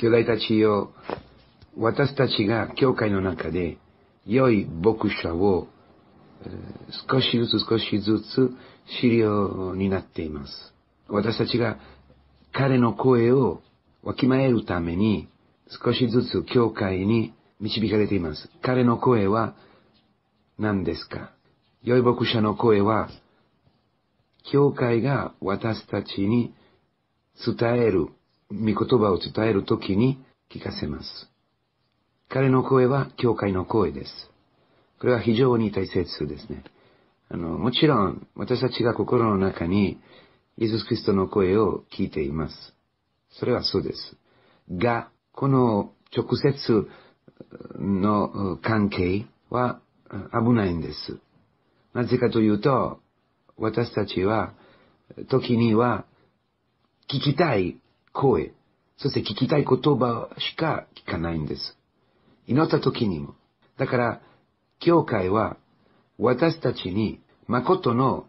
兄弟たちよ、私たちが教会の中で良い牧者を少しずつ少しずつ知るようになっています。私たちが彼の声をわきまえるために少しずつ教会に導かれています。彼の声は何ですか？良い牧者の声は、教会が私たちに伝える、御言葉を伝えるときに聞かせます。彼の声は教会の声です。これは非常に大切ですね。あの、もちろん、私たちが心の中に、イエス・キリストの声を聞いています。それはそうです。が、この直接の関係は危ないんです。なぜかというと、私たちは、時には、聞きたい声、そして聞きたい言葉しか聞かないんです。祈った時にも。だから、教会は私たちに誠の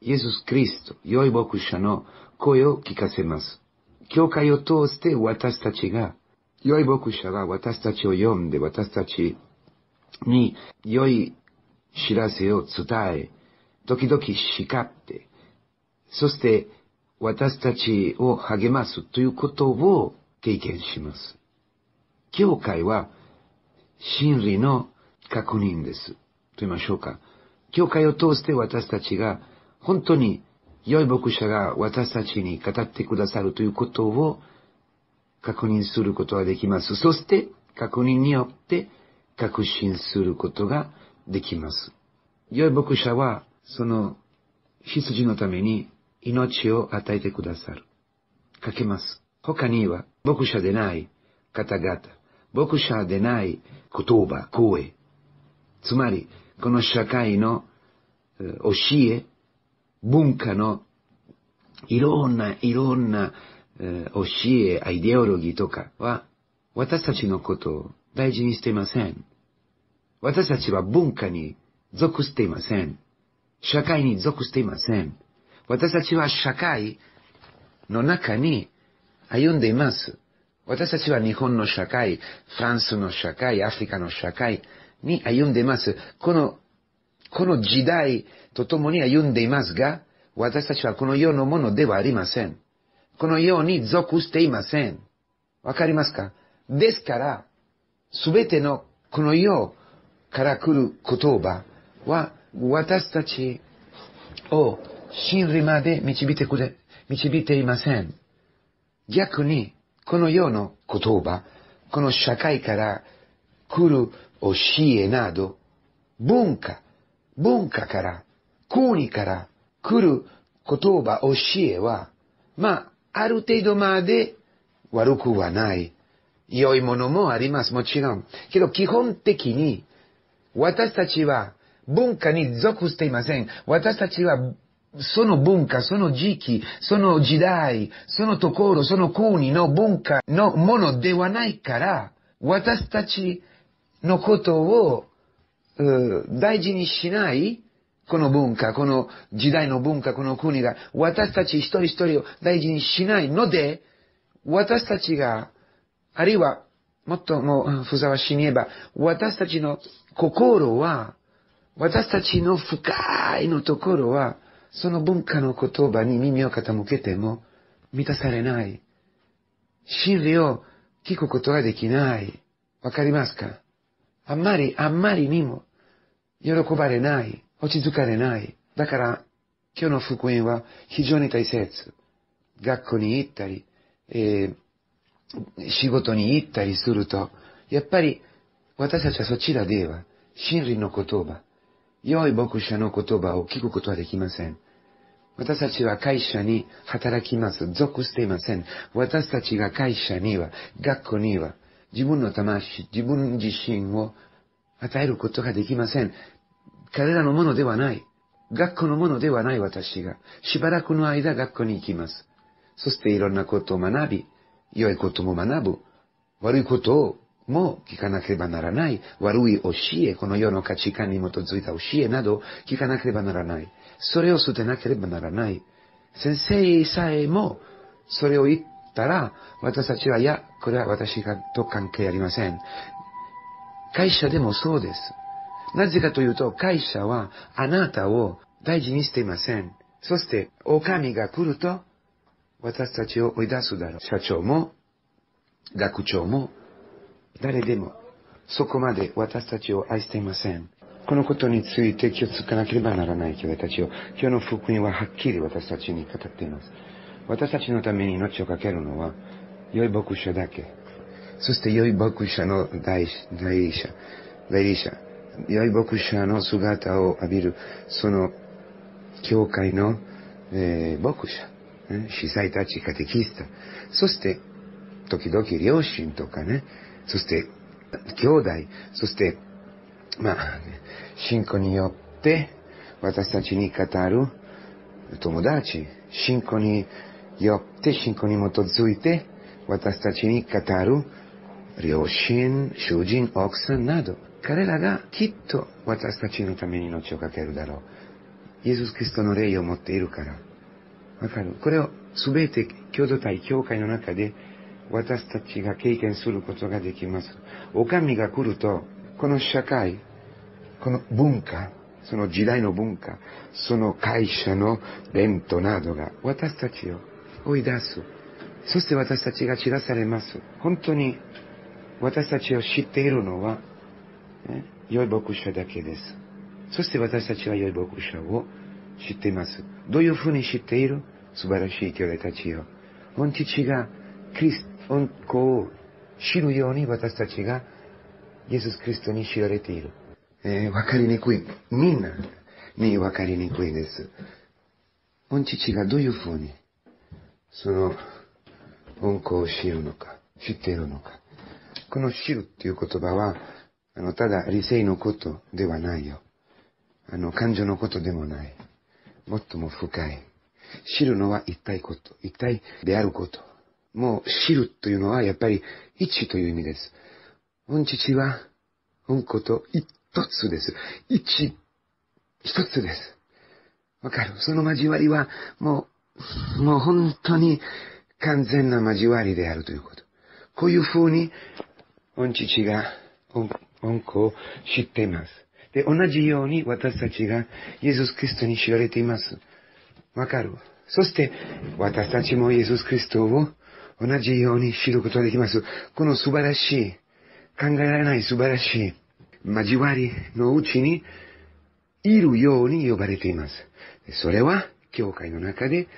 イエス・キリスト、良い牧者の声を聞かせます。教会を通して私たちが、良い牧者が私たちを読んで私たちに良い知らせを伝え、時々叱って、そして私たちを励ますということを経験します。教会は真理の確認です。と言いましょうか。教会を通して私たちが本当に良い牧者が私たちに語ってくださるということを確認することができます。そして確認によって確信することができます。良い牧者はその羊のために命を与えてくださる。かけます。他には牧者でない方々、牧者でない言葉、声、つまり、この社会の教え、文化のいろんな、いろんな教え、アイデオロギーとかは、私たちのことを大事にしていません。私たちは文化に属していません。社会に属していません。私たちは社会の中に歩んでいます。私たちは日本の社会、フランスの社会、アフリカの社会に歩んでいます。この、この時代と共に歩んでいますが、私たちはこの世のものではありません。この世に属していません。わかりますか？ですから、すべてのこの世から来る言葉は私たちを真理まで導いてくれ、導いていません。逆に、この世の言葉、この社会から来る教えなど、文化、文化から、国から来る言葉、教えは、まあ、ある程度まで悪くはない。良いものもあります、もちろん。けど基本的に、私たちは文化に属していません。私たちはその文化、その時期、その時代、そのところ、その国の文化のものではないから、私たちのことを大事にしない、この文化、この時代の文化、この国が、私たち一人一人を大事にしないので、私たちが、あるいは、もっともふさわしいに言えば、私たちの心は、私たちの深いのところは、その文化の言葉に耳を傾けても満たされない。真理を聞くことができない。わかりますか？あんまり、あんまりにも喜ばれない。落ち着かれない。だから、今日の福音は非常に大切。学校に行ったり、えー、仕事に行ったりすると、やっぱり私たちはそちらでは真理の言葉、良い牧者の言葉を聞くことはできません。私たちは会社に働きます。属していません。私たちが会社には、学校には、自分の魂、自分自身を与えることができません。彼らのものではない。学校のものではない私が、しばらくの間学校に行きます。そしていろんなことを学び、良いことも学ぶ。悪いことをも聞かなければならない。悪い教え、この世の価値観に基づいた教えなど聞かなければならない。それを捨てなければならない。先生さえも、それを言ったら、私たちは、いや、これは私がと関係ありません。会社でもそうです。なぜかというと、会社はあなたを大事にしていません。そして、狼が来ると、私たちを追い出すだろう。社長も、学長も、誰でも、そこまで私たちを愛していません。このことについて気をつかなければならない兄弟たちを、今日の福音ははっきり私たちに語っています。私たちのために命をかけるのは、良い牧者だけ。そして良い牧者の代理者、代理者、良い牧者の姿を浴びる、その、教会の、えー、牧者、司祭たち、カテキスタ、そして、時々両親とかね、そして、兄弟、そして、まあ、信仰によって、私たちに語る友達、信仰によって、信仰に基づいて、私たちに語る両親、主人、奥さんなど、彼らがきっと私たちのために命をかけるだろう。イエス・キリストの霊を持っているから。わかる？これをすべて共同体、教会の中で私たちが経験することができます。お上が来ると、この社会、この文化、その時代の文化、その会社の伝統などが私たちを追い出す。そして私たちが散らされます。本当に私たちを知っているのは、ね、良い牧者だけです。そして私たちは良い牧者を知っています。どういうふうに知っている？素晴らしい兄弟たちよ。御父がクリスト、子を知るように私たちがイエス・キリストに知られている。えー、わかりにくい。みんなにわかりにくいです。御父がどういうふうに、その、恩子を知るのか、知っているのか。この知るっていう言葉は、あの、ただ理性のことではないよ。あの、感情のことでもない。もっとも深い。知るのは一体こと。一体であること。もう知るというのはやっぱり一という意味です。御父は、御子と一つです。一、一つです。わかる？その交わりは、もう、もう本当に完全な交わりであるということ。こういう風に、御父が、御子を知っています。で、同じように私たちがイエス・キリストに知られています。わかる？そして、私たちもイエス・キリストを同じように知ることができます。この素晴らしい、考えられない素晴らしい交わりのうちにいるように呼ばれています。それは、教会の中で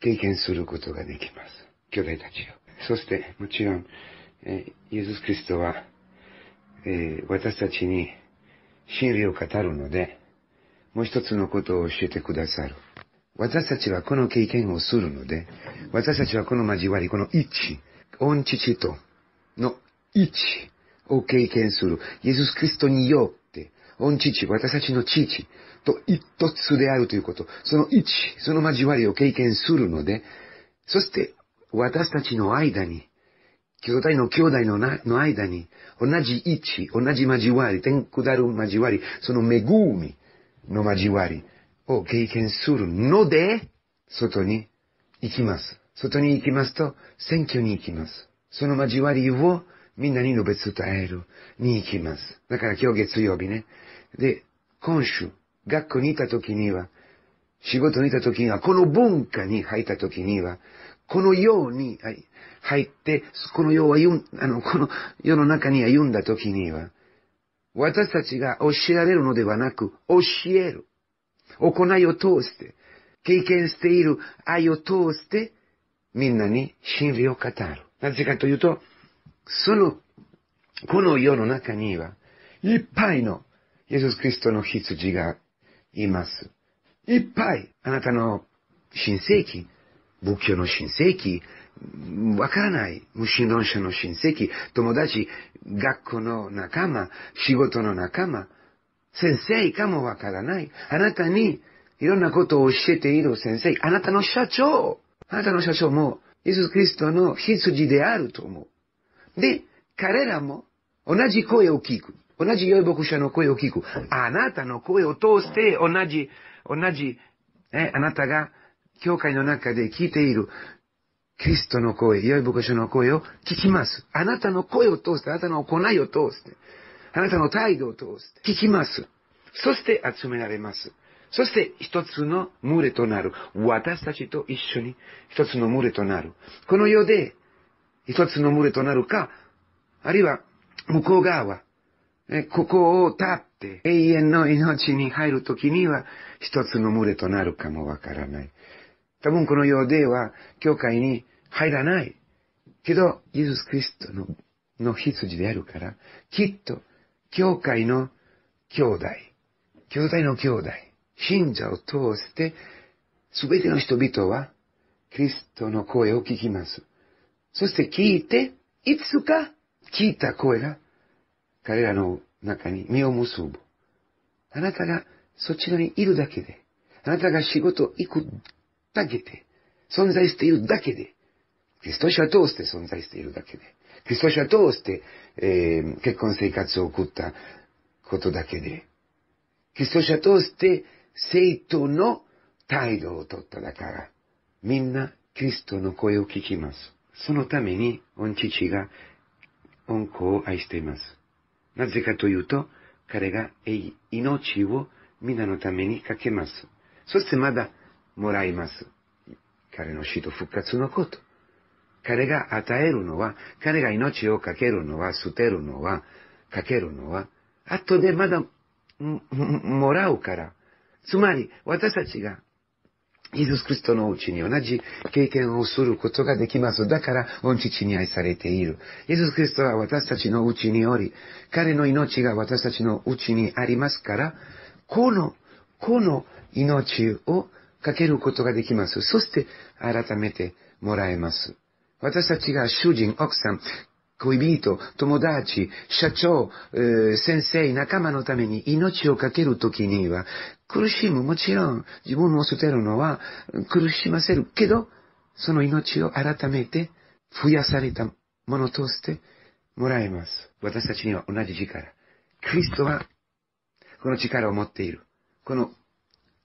経験することができます。兄弟たちよ。そして、もちろん、えイエス・キリストは、えー、私たちに真理を語るので、もう一つのことを教えてくださる。私たちはこの経験をするので、私たちはこの交わり、この一致、御父との一致を経験する。イエス・キリストによって、御父、私たちの父と一つであるということ、その一致、その交わりを経験するので、そして私たちの間に、兄弟の兄弟のの間に、同じ位置、同じ交わり、天下る交わり、その恵みの交わりを経験するので、外に行きます。外に行きますと、選挙に行きます。その交わりをみんなに述べ伝えるに行きます。だから今日月曜日ね。で、今週、学校にいた時には、仕事にいた時には、この文化に入った時には、この世に入って、この世は言う、あの、この世の中には読んだ時には、私たちが教えられるのではなく、教える。行いを通して、経験している愛を通して、みんなに真理を語る。なぜかというと、その、この世の中には、いっぱいのイエス・キリストの羊がいます。いっぱい、あなたの親戚、仏教の親戚、わからない、無神論者の親戚、友達、学校の仲間、仕事の仲間、先生かもわからない。あなたにいろんなことを教えている先生、あなたの社長、あなたの社長も、イエス・キリストの羊であると思う。で、彼らも同じ声を聞く。同じ良い牧者の声を聞く。あなたの声を通して同じ、同じ、え、あなたが教会の中で聞いているキリストの声、良い牧師の声を聞きます。あなたの声を通して、あなたの行いを通して、あなたの態度を通して、聞きます。そして集められます。そして一つの群れとなる。私たちと一緒に一つの群れとなる。この世で一つの群れとなるか、あるいは向こう側は、ここを立って永遠の命に入るときには一つの群れとなるかもわからない。多分この世では教会に入らない。けど、イエス・クリストのの羊であるから、きっと教会の兄弟、兄弟の兄弟、信者を通して、すべての人々は、キリストの声を聞きます。そして聞いて、いつか聞いた声が、彼らの中に実を結ぶ。あなたがそちらにいるだけで、あなたが仕事行くだけで、存在しているだけで、キリスト者通して存在しているだけで、キリスト者通して、えー、結婚生活を送ったことだけで、キリスト者通して生徒の態度をとっただから、みんなキリストの声を聞きます。そのために、御父が恩子を愛しています。なぜかというと、彼が命を皆のためにかけます。そしてまだもらいます。彼の死と復活のこと。彼が与えるのは、彼が命をかけるのは、捨てるのは、かけるのは、後でまだもらうから。つまり、私たちが、イエス・クリストのうちに同じ経験をすることができます。だから、御父に愛されている。イエス・クリストは私たちのうちにおり、彼の命が私たちのうちにありますから、この、この命をかけることができます。そして、改めてもらえます。私たちが主人、奥さん、恋人、友達、社長、先生、仲間のために命をかけるときには、苦しむ、もちろん、自分を捨てるのは苦しませるけど、その命を改めて増やされたものとしてもらえます。私たちには同じ力。クリストは、この力を持っている。この、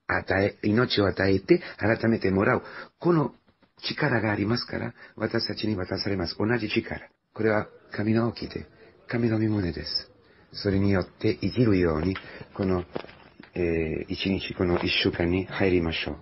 与え、命を与えて改めてもらう。この力がありますから、私たちに渡されます。同じ力。これは神の起きで、神の身胸です。それによって生きるように、この、えー、一日、この一週間に入りましょう。